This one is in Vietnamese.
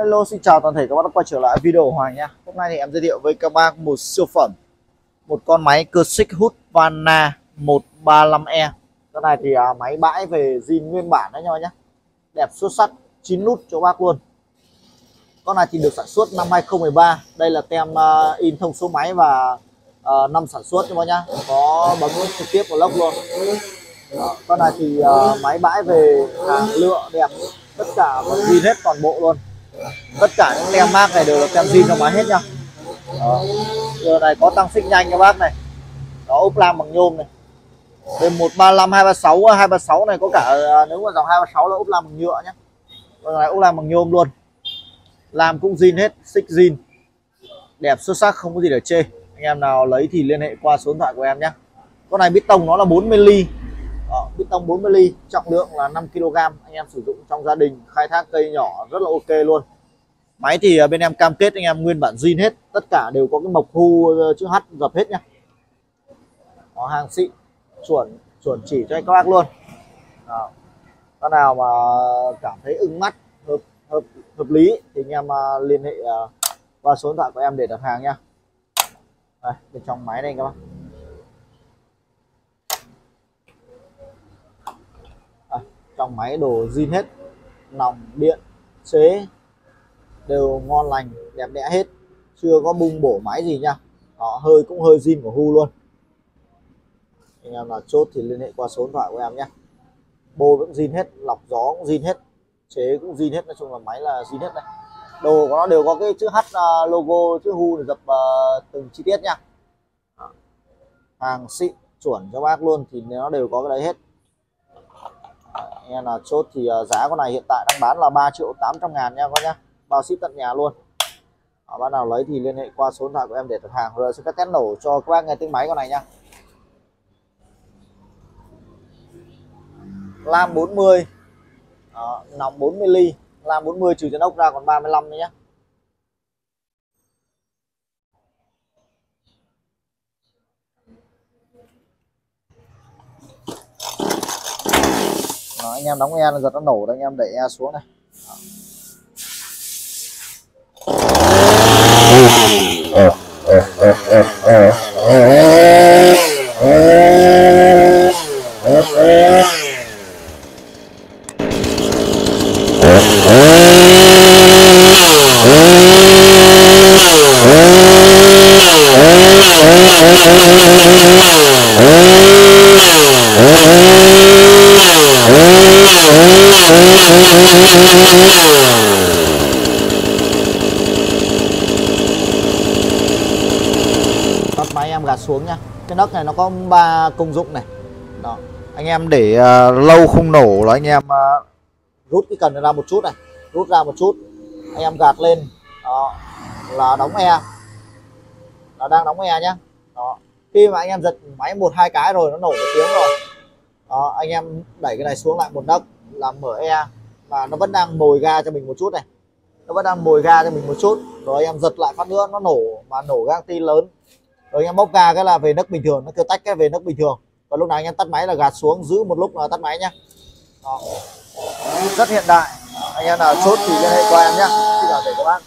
Hello xin chào toàn thể các bác đã quay trở lại video của Hoàng nha Hôm nay thì em giới thiệu với các bác một siêu phẩm Một con máy cơ xích hút Vana 135E Con này thì à, máy bãi về zin nguyên bản đấy nhau nhá, Đẹp xuất sắc 9 nút cho bác luôn. Con này thì được sản xuất năm 2013 Đây là tem uh, in thông số máy và uh, năm sản xuất cho bác nhá. Có bấm trực tiếp vào lốc luôn. Đó, Con này thì uh, máy bãi về hàng lựa đẹp. Tất cả còn zin hết toàn bộ luôn tất cả những tem mác này đều là tem zin trong máy hết nhá. đó. giờ này có tăng xích nhanh các bác này. Đó, ốp lam bằng nhôm này. Bên 135 236 236 này có cả à, nếu mà dòng 236 là ốp lam bằng nhựa nhé còn vâng, này ốp lam bằng nhôm luôn. Làm cũng zin hết, xích zin. Đẹp xuất sắc, không có gì để chê. Anh em nào lấy thì liên hệ qua số điện thoại của em nhé con này bít tông nó là 40 ly tông 40 ly trọng lượng là 5 kg anh em sử dụng trong gia đình khai thác cây nhỏ rất là ok luôn. Máy thì à, bên em cam kết anh em nguyên bản zin hết tất cả đều có cái mộc thu ờ, chữ H dập hết nhá. Có hàng xịn chuẩn chuẩn chỉ cho các bác luôn. Đó. Nào mà cảm thấy ưng mắt hợp hợp hợp lý thì anh em à, liên hệ à, qua số điện thoại của em để đặt hàng nha đây, bên trong máy này các bác. Trong máy đồ zin hết. Nòng điện chế đều ngon lành đẹp đẽ hết. Chưa có bung bổ máy gì nha. Họ hơi cũng hơi zin của hu luôn. Anh em là chốt thì liên hệ qua số điện thoại của em nhé. Bô vẫn zin hết lọc gió cũng zin hết chế cũng zin hết. Nói chung là máy là zin hết đây. Đồ của nó đều có cái chữ H à, logo chữ hu để dập uh, từng chi tiết nha. Hàng xịn chuẩn cho bác luôn thì nó đều có cái đấy hết nghe là chốt thì à, giá con này hiện tại đang bán là 3 triệu 800 ngàn nha con nhá. Bao ship tận nhà luôn. Đó, bác nào lấy thì liên hệ qua số điện thoại của em để đặt hàng. Rồi sẽ test nổ cho các bác nghe tiếng máy con này nha lam 40 Đó, nòng 40 ly. Lam 40 trừ chân ốc ra còn 35 nữa nhé Đó, anh em đóng e giật nó nổ đây anh em đẩy e xuống này tắt máy em gạt xuống nha, cái nấc này nó có ba công dụng này. Đó. Anh em để uh, lâu không nổ là anh em uh, rút cái cần ra một chút này. Rút ra một chút. Anh em gạt lên. Đó. Là đóng e. Nó đang đóng e nhá. Đó. Khi mà anh em giật máy một hai cái rồi nó nổ một tiếng rồi. Đó. Anh em đẩy cái này xuống lại một nấc làm mở e và nó vẫn đang mồi ga cho mình một chút này. Nó vẫn đang mồi ga cho mình một chút. Rồi anh em giật lại phát nữa, nó nổ, mà nổ ga ti lớn. Rồi anh em bóc ga cái là về nấc bình thường, nó kêu tách cái về nấc bình thường. Và lúc nào anh em tắt máy là gạt xuống, giữ một lúc là tắt máy nhá. Đó. rất hiện đại. Anh em nào chốt thì liên hệ qua em nhá. Xin chào các bác